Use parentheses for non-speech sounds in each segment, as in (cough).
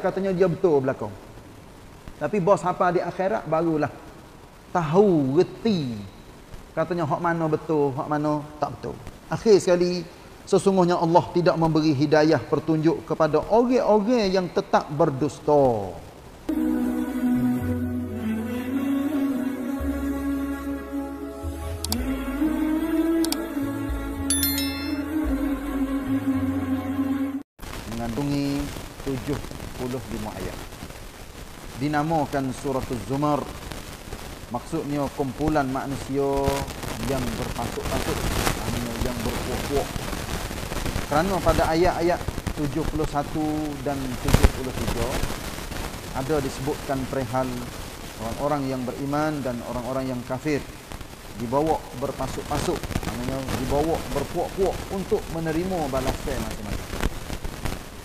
katanya dia betul belakang. Tapi bos apa di akhirat barulah tahu reti katanya hak mana betul, hak mana tak betul. Akhir sekali sesungguhnya Allah tidak memberi hidayah pertunjuk kepada orang-orang yang tetap berdusta. mengandungi 75 ayat dinamakan surah Az-Zumar. Maksudnya kumpulan manusia yang berpasuk-pasuk yang berpuak-puak kerana pada ayat-ayat 71 dan 73 ada disebutkan perihal orang-orang yang beriman dan orang-orang yang kafir. Dibawa berpasuk-pasuk dibawa berpuak-puak untuk menerima balasan masing-masing.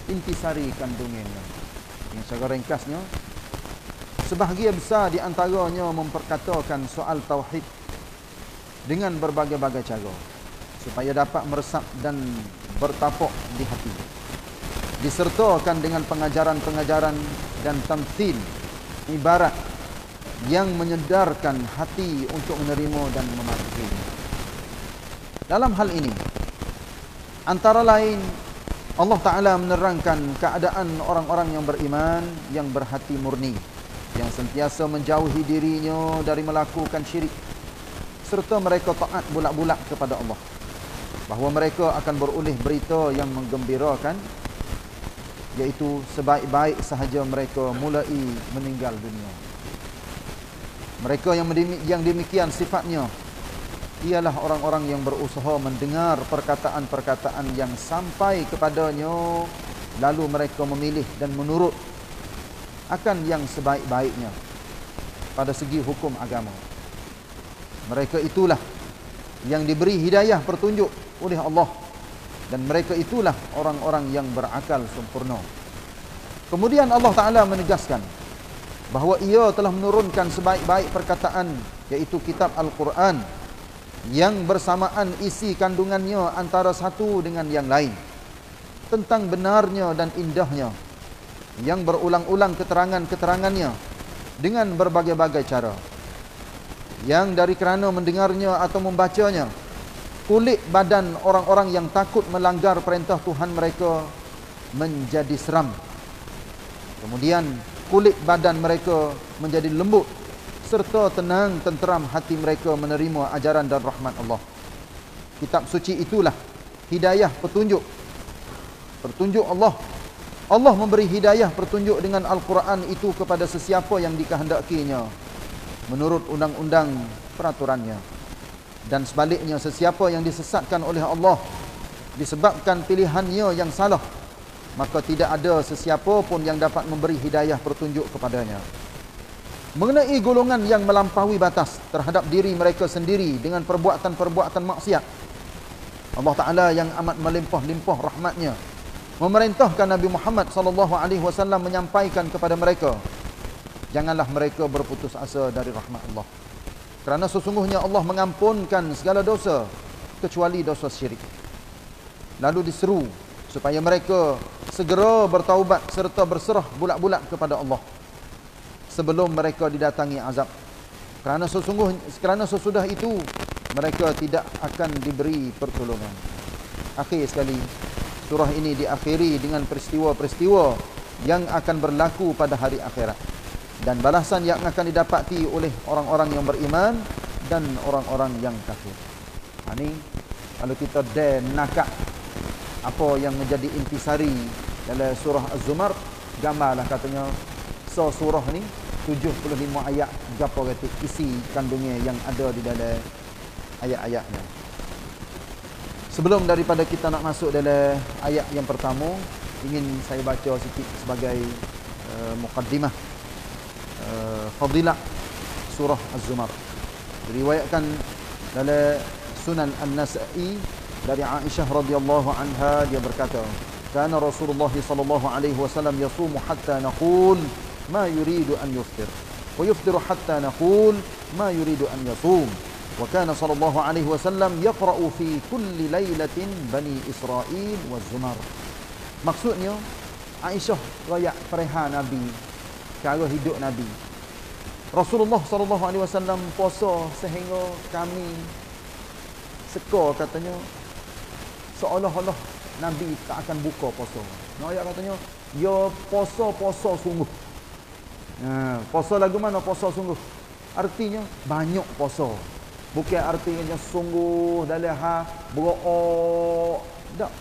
Intisari kandungannya yang secara ringkasnya Sebahagian besar di antaranya memperkatakan soal tauhid dengan berbagai-bagai cara supaya dapat meresap dan bertapuk di hati. Disertakan dengan pengajaran-pengajaran dan tamthil ibarat yang menyedarkan hati untuk menerima dan mematuhinya. Dalam hal ini antara lain Allah Taala menerangkan keadaan orang-orang yang beriman yang berhati murni yang sentiasa menjauhi dirinya dari melakukan syirik serta mereka taat bulat-bulat kepada Allah. Bahawa mereka akan beroleh berita yang menggembirakan iaitu sebaik-baik sahaja mereka mulai meninggal dunia. Mereka yang demikian sifatnya ialah orang-orang yang berusaha mendengar perkataan-perkataan yang sampai kepadanya lalu mereka memilih dan menurut akan yang sebaik-baiknya pada segi hukum agama. Mereka itulah yang diberi hidayah pertunjuk oleh Allah dan mereka itulah orang-orang yang berakal sempurna. Kemudian Allah Taala menegaskan bahawa ia telah menurunkan sebaik-baik perkataan iaitu kitab Al-Quran yang bersamaan isi kandungannya antara satu dengan yang lain. Tentang benarnya dan indahnya. Yang berulang-ulang keterangan-keterangannya. Dengan berbagai-bagai cara. Yang dari kerana mendengarnya atau membacanya, kulit badan orang-orang yang takut melanggar perintah Tuhan mereka menjadi seram. Kemudian kulit badan mereka menjadi lembut serta tenang tenteram hati mereka menerima ajaran dan rahmat Allah. Kitab suci itulah hidayah petunjuk. Petunjuk Allah Allah memberi hidayah pertunjuk dengan Al-Quran itu kepada sesiapa yang dikehendakinya menurut undang-undang peraturannya dan sebaliknya sesiapa yang disesatkan oleh Allah disebabkan pilihannya yang salah maka tidak ada sesiapa pun yang dapat memberi hidayah pertunjuk kepadanya mengenai golongan yang melampaui batas terhadap diri mereka sendiri dengan perbuatan-perbuatan maksiat Allah Ta'ala yang amat melimpah-limpah rahmatnya memerintahkan Nabi Muhammad wasallam menyampaikan kepada mereka janganlah mereka berputus asa dari rahmat Allah. Kerana sesungguhnya Allah mengampunkan segala dosa kecuali dosa syirik. Lalu diseru supaya mereka segera bertaubat serta berserah bulat-bulat kepada Allah sebelum mereka didatangi azab. Kerana sesungguhnya kerana sesudah itu mereka tidak akan diberi pertolongan. Akhir sekali surah ini diakhiri dengan peristiwa-peristiwa yang akan berlaku pada hari akhirat. Dan balasan yang akan didapati oleh orang-orang yang beriman dan orang-orang yang kafir. Ini ha, kalau kita dah nakak apa yang menjadi intisari dalam surah Az-Zumar gambarlah katanya so surah ni 75 ayat gapo kata isi kandungnya yang ada di dalam ayat-ayatnya. Sebelum daripada kita nak masuk dalam ayat yang pertama, ingin saya baca sikit sebagai uh, mukaddimah uh, fadilah surah Az-Zumar. Diriwayatkan dalam Sunan An-Nasa'i dari Aisyah radhiyallahu anha dia berkata, "Kana Rasulullah sallallahu alaihi wasallam yasumu hatta naqul ma yuridu an yuftir wa yuftiru hatta naqul ma yuridu an yasum wa kana sallallahu alaihi wasallam yaqra'u fi kulli lailatin bani israil wa zumar maksudnya Aisyah royak perihal Nabi cara hidup Nabi Rasulullah sallallahu alaihi wasallam puasa sehingga kami seka katanya seolah-olah Nabi tak akan buka puasa. Nah, ayat katanya, ya puasa-puasa sungguh. Ha, puasa lagu mana puasa sungguh? Artinya banyak puasa. Bukan artinya sungguh dalam ha berok. Tak.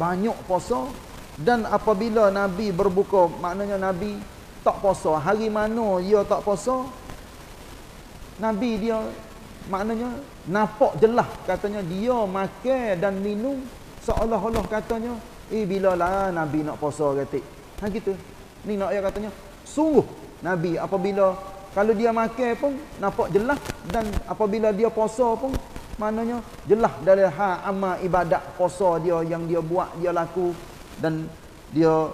Banyak puasa dan apabila Nabi berbuka maknanya Nabi tak puasa. Hari mana dia tak puasa? Nabi dia maknanya nampak jelas katanya dia makan dan minum seolah-olah katanya eh bila lah Nabi nak puasa kata. Ha gitu. Ni nak dia katanya sungguh Nabi apabila kalau dia makan pun nampak jelas dan apabila dia puasa pun maknanya jelas dari ha amal ibadat puasa dia yang dia buat dia laku dan dia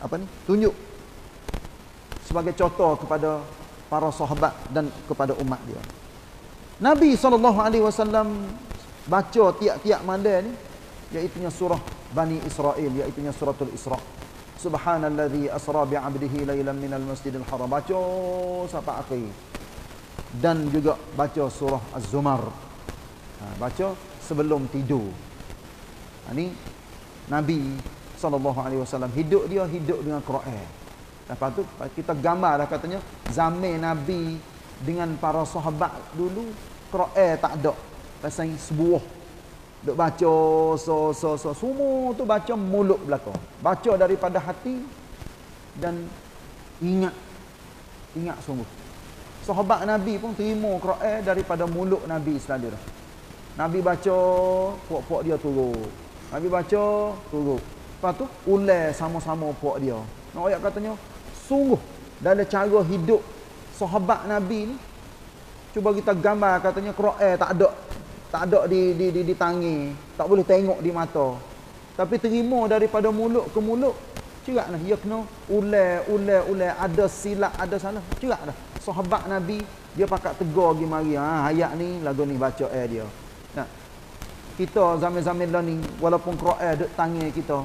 apa ni tunjuk sebagai contoh kepada para sahabat dan kepada umat dia. Nabi SAW baca tiap-tiap malam ni iaitu surah Bani Israel iaitu suratul Isra' Subhanalladzi asra bi'abdihi laylan minal masjidil haram. Baca sampai akhir. Dan juga baca surah Az-Zumar. Ha, baca sebelum tidur. Ha, ini Nabi SAW hidup dia hidup dengan Quran. Lepas tu kita gambar dah katanya zaman Nabi dengan para sahabat dulu Quran tak ada. Pasal sebuah Duk baca so so so semua tu baca mulut belakang. Baca daripada hati dan ingat ingat sungguh. Sahabat Nabi pun terima Quran daripada mulut Nabi dah. Nabi baca, puak-puak dia turun. Nabi baca, turun. Lepas tu, ulai sama-sama puak dia. Nak ayat katanya, sungguh dalam cara hidup sahabat Nabi ni, cuba kita gambar katanya Quran tak ada tak ada di di di, di tangi, tak boleh tengok di mata. Tapi terima daripada mulut ke mulut, cerak dah. Dia kena ulai, ulai, ulai. Ada silap, ada salah. Cerak dah. Sahabat Nabi, dia pakat tegur pergi mari. Ha, ayat ni, lagu ni baca air dia. Nah, kita zaman-zaman lah ni, walaupun Quran ada tangi kita,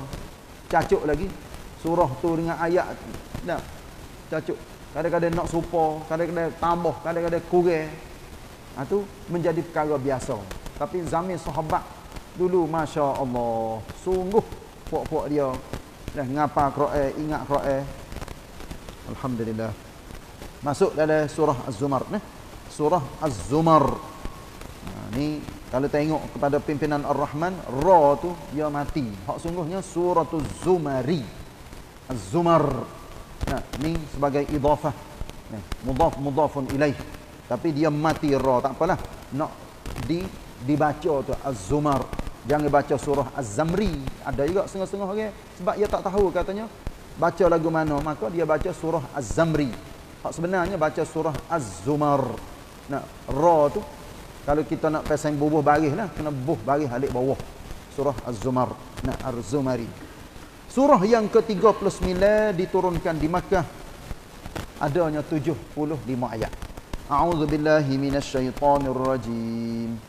cacuk lagi. Surah tu dengan ayat. Nah, cacuk. Kadang-kadang nak supa, kadang-kadang tambah, kadang-kadang kurang. Ha, tu menjadi perkara biasa. Tapi zaman sahabat dulu Masya Allah Sungguh puak-puak dia. Dah ngapa Quran, ingat Quran. Alhamdulillah. Masuk dalam surah Az-Zumar ni. Surah Az-Zumar. Nah, Ni kalau tengok kepada pimpinan Ar-Rahman Ra tu dia mati. Hak sungguhnya surah Az-Zumari. Az-Zumar. Nah, ni sebagai idafah ni, Mudaf mudafun ilaih. Tapi dia mati Ra. Tak apalah. Nak di dibaca tu Az-Zumar. Jangan baca surah Az-Zamri. Ada juga setengah-setengah orang okay? sebab dia tak tahu katanya baca lagu mana, maka dia baca surah Az-Zamri. Hak sebenarnya baca surah Az-Zumar. Nah, ra tu kalau kita nak pasang bubuh baris lah, kena bubuh baris alik bawah. Surah Az-Zumar. Nah, Az-Zumari. Surah yang ke-39 diturunkan di Makkah. Adanya 75 ayat. A'udzu billahi minasyaitonir rajim.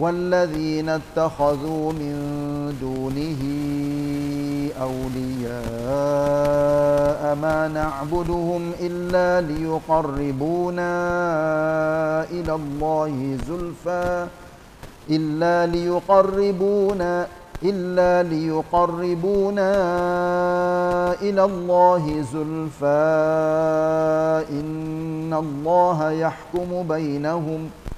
والذين اتخذوا من دونه أولياء ما نعبدهم إلا ليقربونا إلى الله زلفى إلا ليقربونا إلا ليقربونا إلى الله زلفى. إن الله يحكم بينهم ۖ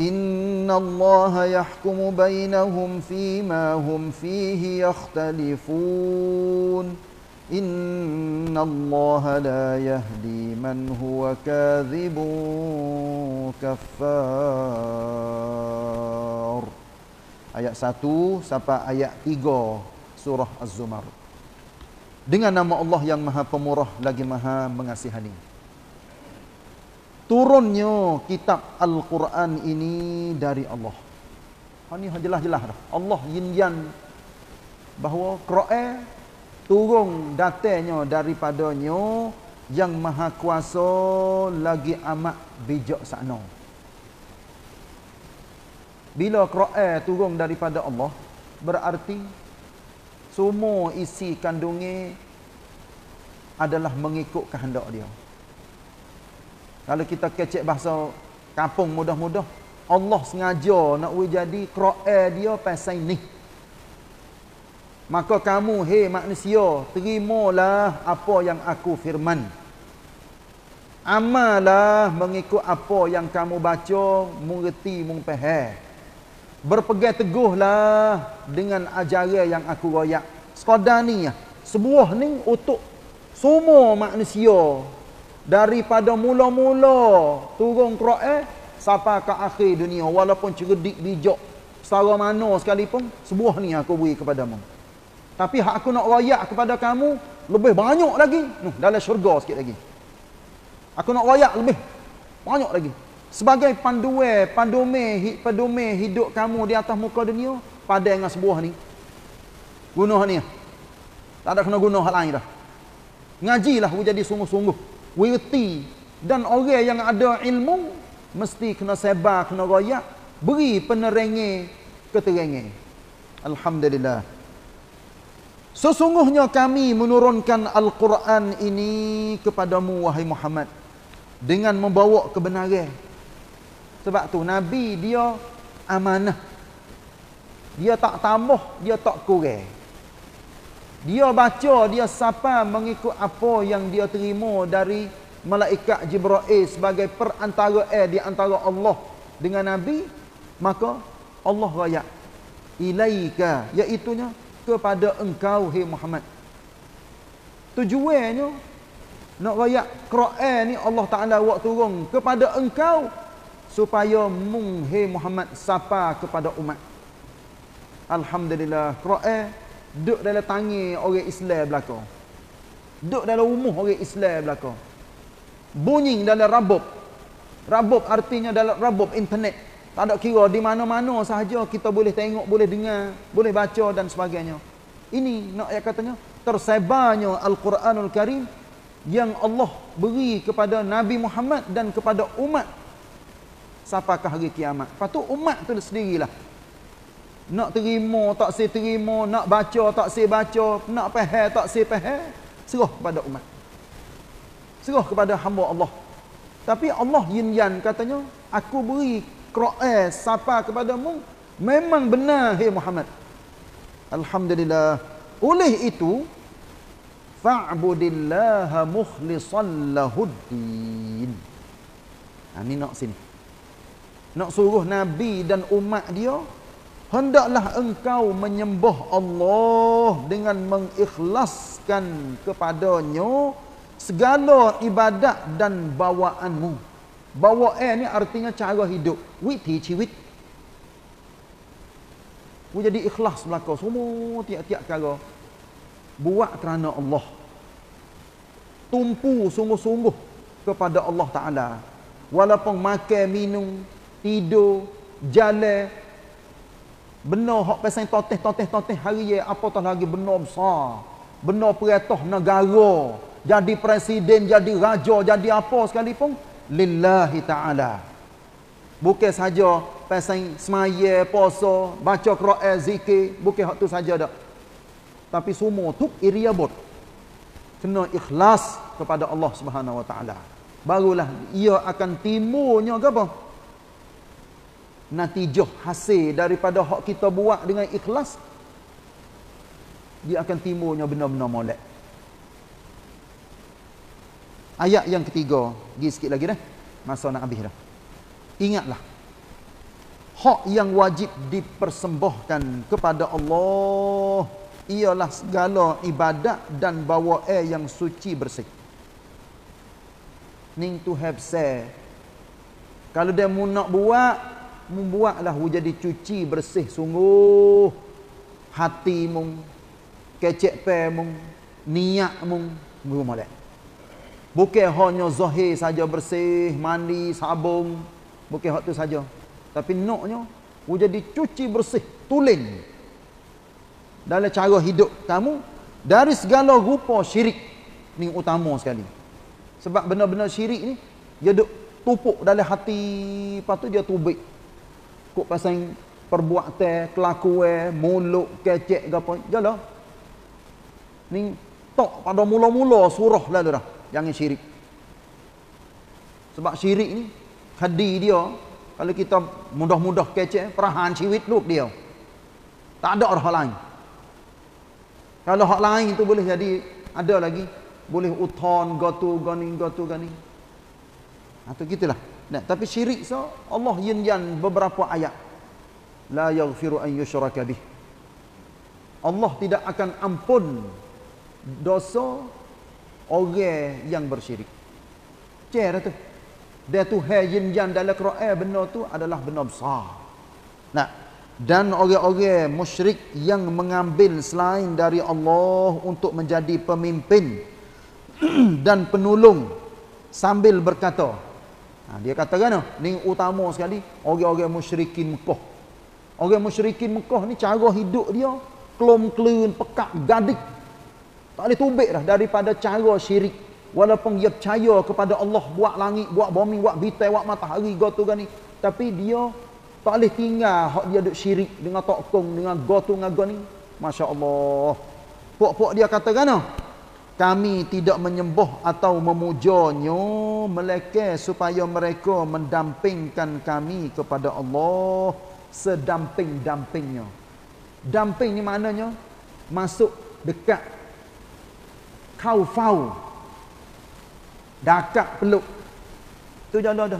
إن الله يحكم بينهم فيما هم فيه يختلفون إن الله لا يهدي من هو كاذب كفار Ayat 1 sampai ayat 3 surah Az-Zumar. dengan nama Allah yang Maha Pemurah lagi Maha Mengasihani. Turunnya kitab Al-Quran ini dari Allah. Ini jelas-jelas dah. Allah yinyan bahawa Quran turun datanya daripadanya yang Maha Kuasa lagi amat bijak sana. Bila Quran turun daripada Allah berarti semua isi kandungnya adalah mengikut kehendak dia. Kalau kita kecek bahasa kampung mudah-mudah, Allah sengaja nak jadi Quran dia pasal ni. Maka kamu, hei manusia, terimalah apa yang aku firman. Amalah mengikut apa yang kamu baca, mengerti, mengpaham berpegang teguhlah dengan ajaran yang aku royak. Sekadar ni ya. Sebuah ni untuk semua manusia daripada mula-mula turun Quran sampai ke akhir dunia walaupun cerdik bijak secara mana sekalipun sebuah ni aku beri kepadamu. Tapi hak aku nak royak kepada kamu lebih banyak lagi. Nuh, dalam syurga sikit lagi. Aku nak royak lebih banyak lagi sebagai panduan pandume pandume hidup kamu di atas muka dunia pada dengan sebuah ni guna ni tak ada kena guna hal lain dah ngajilah jadi sungguh-sungguh wirti dan orang yang ada ilmu mesti kena sebar kena royak beri penerenge keterenge alhamdulillah sesungguhnya kami menurunkan al-Quran ini kepadamu wahai Muhammad dengan membawa kebenaran sebab tu Nabi dia amanah. Dia tak tambah, dia tak kurang. Dia baca, dia sapa mengikut apa yang dia terima dari malaikat Jibril sebagai perantara eh di antara Allah dengan Nabi, maka Allah raya ilaika iaitu kepada engkau hai Muhammad. Tujuannya nak raya Quran ni Allah Taala buat turun kepada engkau supaya mung hey Muhammad sapa kepada umat alhamdulillah Quran duduk dalam tangi orang Islam belaka duduk dalam umuh orang Islam belaka bunyi dalam rabub. Rabub artinya dalam rabub internet. Tak ada kira di mana-mana sahaja kita boleh tengok boleh dengar boleh baca dan sebagainya. Ini nak ayat katanya tersebarnya Al-Quranul Karim yang Allah beri kepada Nabi Muhammad dan kepada umat sampai ke hari kiamat. Tu umat tu sendirilah. Nak terima, tak si terima, nak baca, tak si baca, nak faham, tak si faham, serah kepada umat. Serah kepada hamba Allah. Tapi Allah yin katanya, aku beri Quran sampai kepadamu memang benar hai Muhammad. Alhamdulillah. Oleh itu fa'budillaha mukhlishan lahuddin. Ha, ini nak sini nak suruh Nabi dan umat dia hendaklah engkau menyembah Allah dengan mengikhlaskan kepadanya segala ibadat dan bawaanmu. Bawaan ni artinya cara hidup. Witi ciwit Ku jadi ikhlas belaka. Semua tiap-tiap cara. Buat kerana Allah. Tumpu sungguh-sungguh kepada Allah Taala. Walaupun makan minum tidur, jalan. Benar hak pasang toteh toteh toteh hari ya apa tah lagi benar besar. Benar perintah negara, jadi presiden, jadi raja, jadi apa sekalipun lillahi taala. Bukan saja pasang semaya, puasa, baca Quran, zikir, bukan hak tu saja dak. Tapi semua tu iriabot. Kena ikhlas kepada Allah Subhanahu wa taala. Barulah ia akan timurnya ke apa? Natijah hasil daripada hak kita buat dengan ikhlas dia akan timbulnya benar-benar molek. Ayat yang ketiga pergi sikit lagi dah. Masa nak habis dah. Ingatlah hak yang wajib dipersembahkan kepada Allah ialah segala ibadat dan bawa air yang suci bersih. Ning to have say. Kalau dia mau nak buat membuatlah hu jadi cuci bersih sungguh hati mung kecek pe mung niat mung molek. Bukan hanya zahir saja bersih, mandi, sabung, bukan hak tu saja. Tapi naknya u jadi cuci bersih, tulen. Dalam cara hidup kamu dari segala rupa syirik ni utama sekali. Sebab benar-benar syirik ni dia duk tupuk dalam hati, lepas tu dia tubik. Kok pasal perbuatan, kelakuan, mulut, kecek ke apa. Jalah. Ni tok pada mula-mula surah lalu dah. Jangan syirik. Sebab syirik ni hadi dia kalau kita mudah-mudah kecek perahan ciwit luk dia. Tak ada orang lain. Kalau hak lain tu boleh jadi ada lagi. Boleh uton gotu gani gotu gani atau gitulah nah, tapi syirik so Allah yin beberapa ayat la yaghfiru an yushraka bih Allah tidak akan ampun dosa orang yang bersyirik. Cer tu. Dia tu hayin jan dalam Quran benda tu adalah benda besar. Nah, dan orang-orang musyrik yang mengambil selain dari Allah untuk menjadi pemimpin (clears throat) dan penolong sambil berkata ha, dia kata kan ni utama sekali orang-orang musyrikin Mekah orang musyrikin Mekah ni cara hidup dia kelom kelun pekak gadik tak boleh tubik dah daripada cara syirik. Walaupun dia percaya kepada Allah buat langit, buat bumi, buat bintang, buat matahari, gotu gani. Tapi dia tak boleh tinggal hak dia duk syirik dengan tokong, dengan gotu dengan gani. Masya Allah. Puak-puak dia kata kan? Kami tidak menyembah atau memujanya meleke supaya mereka mendampingkan kami kepada Allah sedamping-dampingnya. Damping ni maknanya masuk dekat kau fau dakak peluk. Tu jalan dah.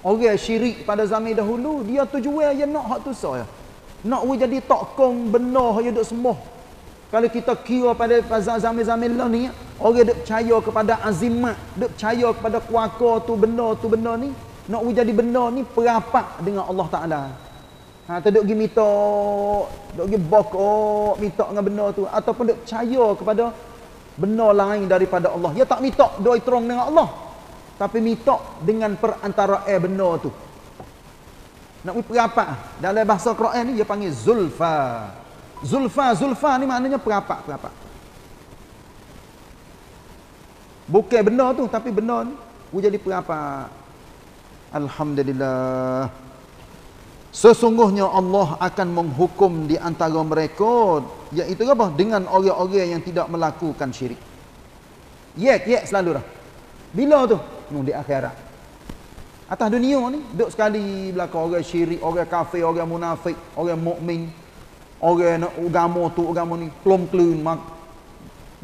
Orang syirik pada zaman dahulu dia tujuan dia nak hak tu saya. Nak we jadi tokong benar dia duk sembah kalau kita kira pada zaman-zaman lah ni orang duk percaya kepada azimat duk percaya kepada kuasa tu benar tu benar ni nak jadi benar ni perapat dengan Allah Taala Ha, tu duk pergi minta, duk pergi bokok, minta dengan benar tu. Ataupun duk percaya kepada benar lain daripada Allah. Dia tak minta doa terong dengan Allah. Tapi minta dengan perantara air benar tu. Nak pergi perapat. Dalam bahasa Quran ni dia panggil Zulfa. Zulfa, Zulfa ni maknanya perapat, perapat. Bukan benar tu tapi benar ni. Dia jadi perapat. Alhamdulillah. Sesungguhnya Allah akan menghukum di antara mereka iaitu apa? Dengan orang-orang yang tidak melakukan syirik. Yek, yek selalu dah. Bila tu? Nu di akhirat. Atas dunia ni duk sekali belaka orang syirik, orang kafir, orang munafik, orang mukmin, orang agama tu agama ni plom klun mak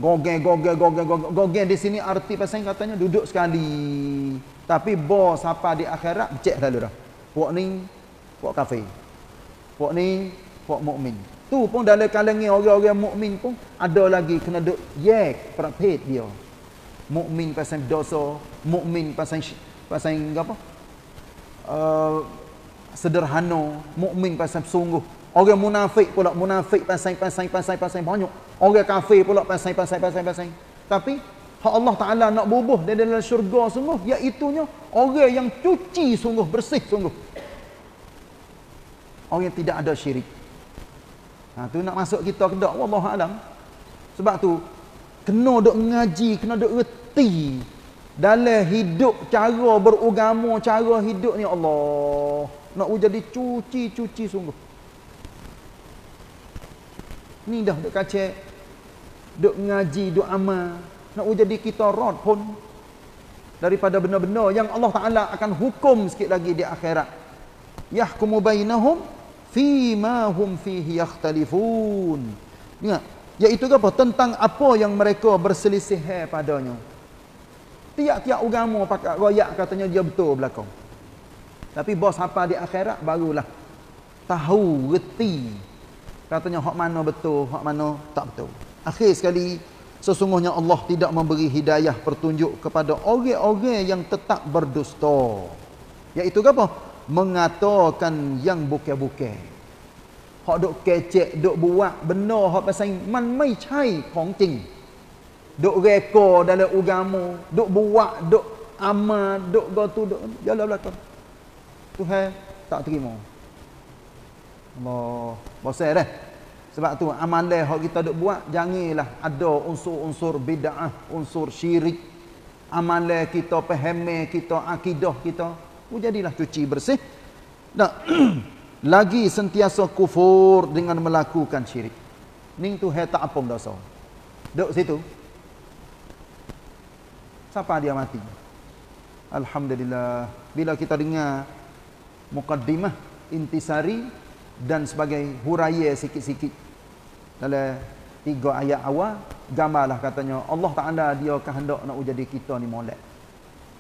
gogen gogen gogen gogen di sini arti pasal katanya duduk sekali. Tapi bos apa di akhirat cek selalu dah. Puak ni puak kafir. Puak ni puak mukmin. Tu pun dalam kalangan orang-orang mukmin pun ada lagi kena duk yek perapet dia. Mukmin pasal dosa, mukmin pasal pasal apa? Uh, sederhana, mukmin pasal sungguh. Orang munafik pula munafik pasal pasal pasal pasal banyak. Orang kafir pula pasal pasal pasal pasal. Tapi hak Allah Taala nak bubuh di dalam syurga sungguh iaitu orang yang cuci sungguh bersih sungguh orang yang tidak ada syirik. Ha tu nak masuk kita ke dak wallahu alam. Sebab tu kena dok ngaji, kena dok reti dalam hidup cara beragama, cara hidup ni Allah. Nak jadi cuci-cuci sungguh. Ni dah dok kacek dok ngaji, dok amal. Nak jadi kita rod pun. Daripada benar-benar yang Allah Taala akan hukum sikit lagi di akhirat. Yahkumu bainahum fi ma hum fihi yakhtalifun. Ingat iaitu apa? Tentang apa yang mereka berselisih padanya. Tiap-tiap agama pakat royak katanya dia betul belakang. Tapi bos apa di akhirat barulah. Tahu reti katanya hak mana betul hak mana tak betul. Akhir sekali sesungguhnya Allah tidak memberi hidayah pertunjuk kepada orang-orang yang tetap berdusta. Iaitu apa? Mengatakan yang bukan-bukan. Hak dok kecek dok buat benar hak pasal man mai cai kong ting. Dok reka dalam agama dok buat dok amal dok gotu, dok jalan belakang. Tuhan tak terima. Allah, bosan dah. Sebab tu amalan hak kita duk buat janganlah ada unsur-unsur bid'ah, unsur syirik. Amalan kita, pahami kita, akidah kita, jadilah cuci bersih. Tak (clears throat) lagi sentiasa kufur dengan melakukan syirik. Ning tu hai tak apa dosa. Duk situ. Siapa dia mati? Alhamdulillah. Bila kita dengar mukaddimah intisari dan sebagai huraya sikit-sikit dalam tiga ayat awal gambarlah katanya Allah Taala dia akan hendak nak jadi kita ni molek.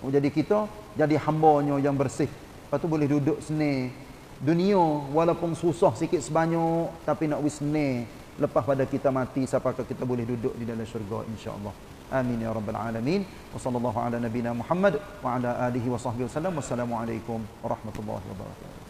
Nak jadi kita jadi hamba-Nya yang bersih. Lepas tu boleh duduk seni dunia walaupun susah sikit sebanyak tapi nak wis seni lepas pada kita mati sampai kita boleh duduk di dalam syurga insya-Allah. Amin ya rabbal alamin. Wa sallallahu ala nabiyyina Muhammad wa ala alihi wa sahbihi wasallam. Wassalamualaikum warahmatullahi wabarakatuh.